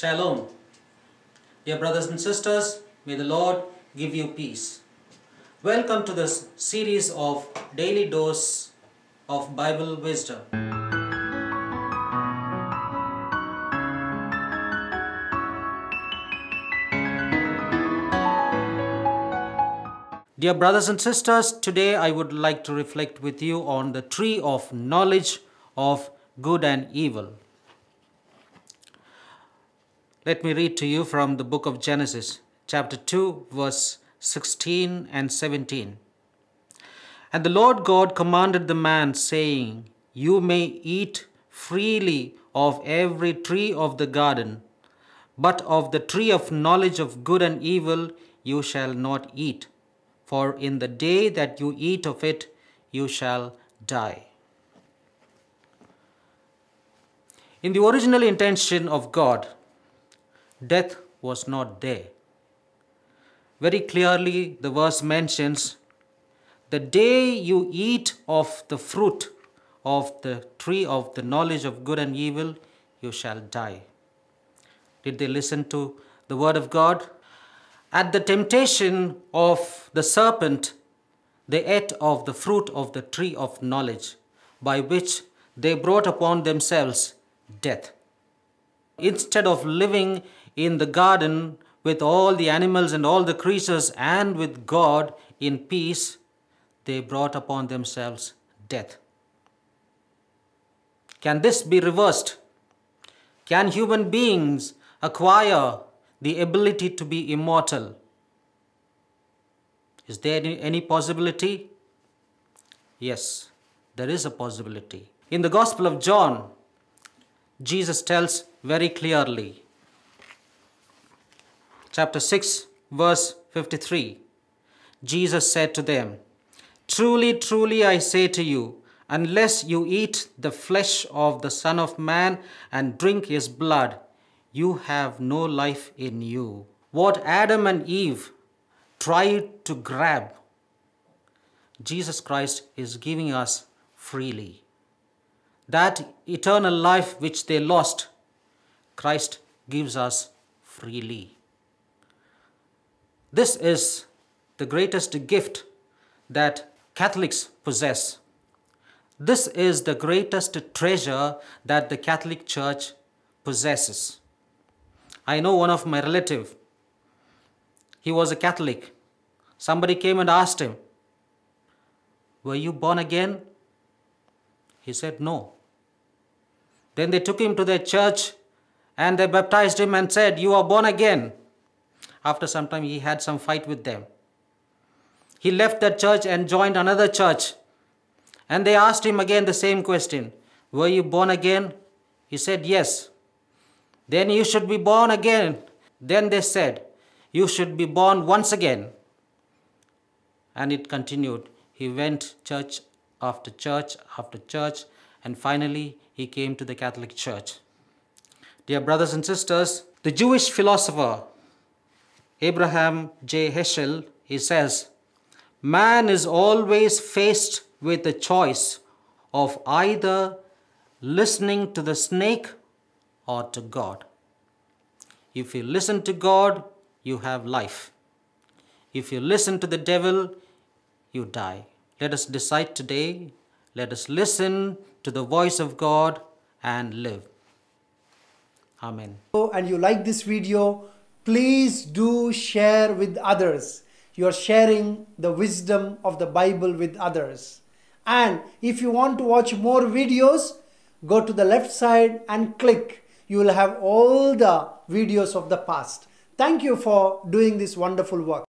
Shalom. Dear brothers and sisters, may the Lord give you peace. Welcome to this series of daily dose of Bible wisdom. Dear brothers and sisters, today I would like to reflect with you on the tree of knowledge of good and evil. Let me read to you from the book of Genesis, chapter 2, verse 16 and 17. And the Lord God commanded the man, saying, You may eat freely of every tree of the garden, but of the tree of knowledge of good and evil you shall not eat, for in the day that you eat of it you shall die. In the original intention of God, death was not there. Very clearly, the verse mentions the day you eat of the fruit of the tree of the knowledge of good and evil, you shall die. Did they listen to the word of God? At the temptation of the serpent, they ate of the fruit of the tree of knowledge, by which they brought upon themselves death. Instead of living in the garden with all the animals and all the creatures and with God in peace, they brought upon themselves death. Can this be reversed? Can human beings acquire the ability to be immortal? Is there any, possibility? Yes, there is a possibility. In the Gospel of John, Jesus tells very clearly, chapter 6, verse 53, Jesus said to them, Truly, truly, I say to you, unless you eat the flesh of the Son of Man and drink his blood, you have no life in you. What Adam and Eve tried to grab, Jesus Christ is giving us freely. That eternal life which they lost, Christ gives us freely. This is the greatest gift that Catholics possess. This is the greatest treasure that the Catholic Church possesses. I know one of my relative. He was a Catholic. Somebody came and asked him, "Were you born again?" He said, "No." Then they took him to their church and they baptized him and said, "You are born again." After some time, he had some fight with them. He left that church and joined another church. And they asked him again the same question Were you born again? He said, Yes. Then you should be born again. Then they said, You should be born once again. And it continued. He went church after church after church, and finally he came to the Catholic Church. Dear brothers and sisters, the Jewish philosopher Abraham J. Heschel, he says, Man is always faced with the choice of either listening to the snake or to God. If you listen to God, you have life. If you listen to the devil, you die. Let us decide today. Let us listen to the voice of God and live. Amen. and you like this video, please do share with others. You are sharing the wisdom of the Bible with others. And if you want to watch more videos, go to the left side and click. You will have all the videos of the past. Thank you for doing this wonderful work.